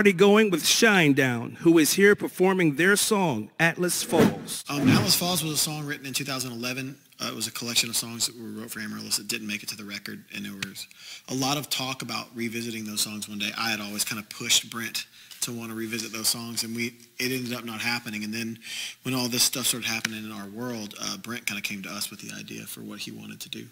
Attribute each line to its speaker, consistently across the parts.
Speaker 1: party going with Shinedown, who is here performing their song, Atlas Falls.
Speaker 2: Um, Atlas Falls was a song written in 2011. Uh, it was a collection of songs that we wrote for Amaryllis that didn't make it to the record, and there was a lot of talk about revisiting those songs one day. I had always kind of pushed Brent to want to revisit those songs, and we it ended up not happening. And then when all this stuff started happening in our world, uh, Brent kind of came to us with the idea for what he wanted to do.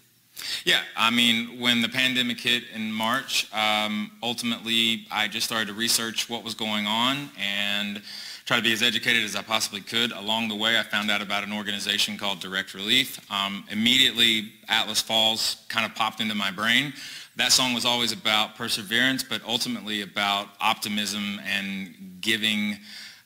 Speaker 3: Yeah, I mean, when the pandemic hit in March, um, ultimately I just started to research what was going on and try to be as educated as I possibly could. Along the way, I found out about an organization called Direct Relief. Um, immediately, Atlas Falls kind of popped into my brain. That song was always about perseverance, but ultimately about optimism and giving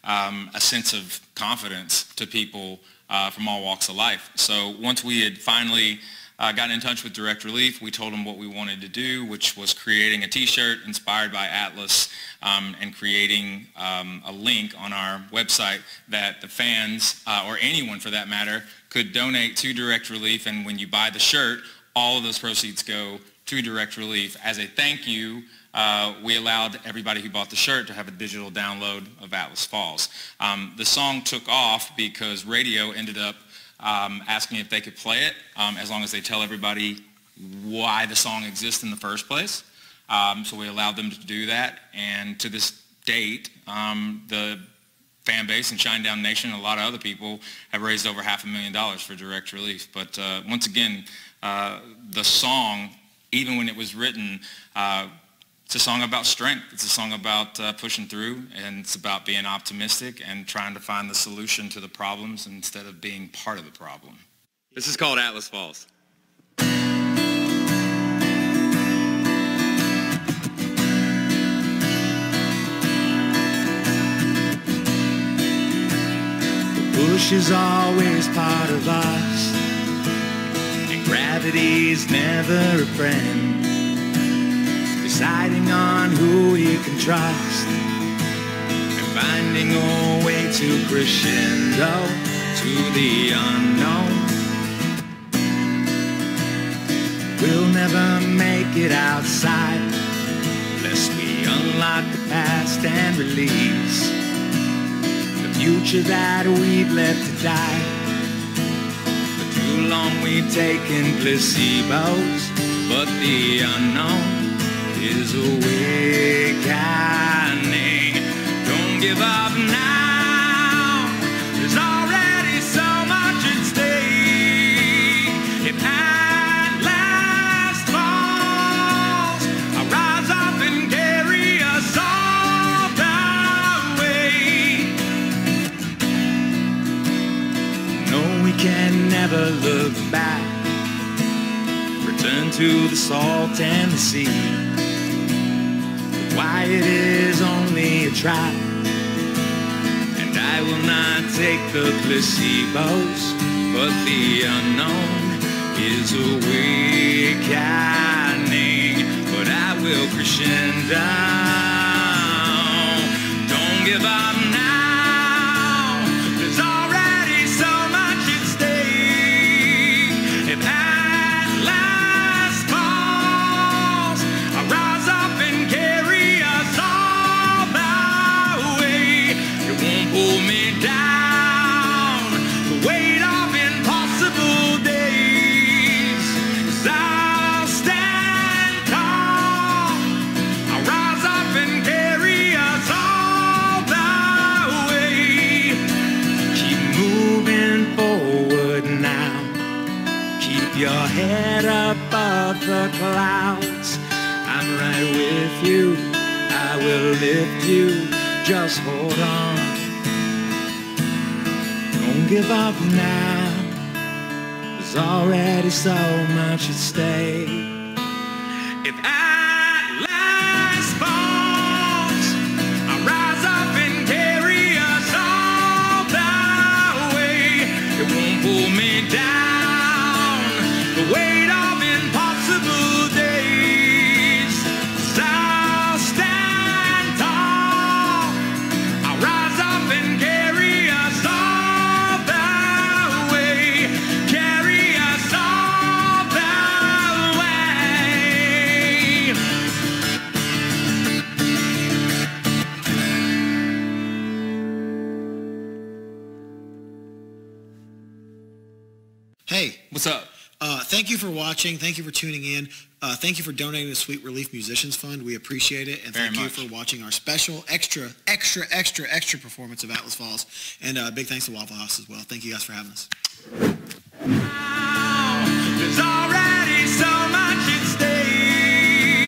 Speaker 3: um, a sense of confidence to people uh, from all walks of life. So once we had finally uh, got in touch with Direct Relief. We told them what we wanted to do, which was creating a t-shirt inspired by Atlas um, and creating um, a link on our website that the fans, uh, or anyone for that matter, could donate to Direct Relief. And when you buy the shirt, all of those proceeds go to Direct Relief. As a thank you, uh, we allowed everybody who bought the shirt to have a digital download of Atlas Falls. Um, the song took off because radio ended up um, asking if they could play it um, as long as they tell everybody why the song exists in the first place. Um, so we allowed them to do that. And to this date, um, the fan base and Shinedown Nation and a lot of other people have raised over half a million dollars for direct relief. But uh, once again, uh, the song, even when it was written, uh, it's a song about strength. It's a song about uh, pushing through, and it's about being optimistic and trying to find the solution to the problems instead of being part of the problem.
Speaker 4: This is called Atlas Falls.
Speaker 5: The push is always part of us, and gravity's never a friend deciding on who you can trust and finding a way to crescendo to the unknown. We'll never make it outside unless we unlock the past and release the future that we've left to die. For too long we've taken placebos, but the unknown is awakening. Don't give up now. There's already so much at stake. If Atlas falls, I'll rise up and carry us all the way. No, we can never look back. Return to the salt and the sea why it is only a trap. And I will not take the placebos, but the unknown is awakening. But I will crescendo. Head above the clouds. I'm right with you. I will lift you. Just hold on. Don't give up now. There's already so much at stake. If I rise up and the weight of impossible days. I'll stand tall. I'll rise up and carry us all the way. Carry us all the way.
Speaker 2: Hey,
Speaker 3: what's up?
Speaker 2: Uh, thank you for watching. Thank you for tuning in. Uh, thank you for donating to Sweet Relief Musicians Fund. We appreciate it. And
Speaker 3: Very
Speaker 2: thank you for watching our special, extra, extra, extra, extra performance of Atlas Falls. And uh, big thanks to Waffle House as well. Thank you guys for having us.
Speaker 5: There's already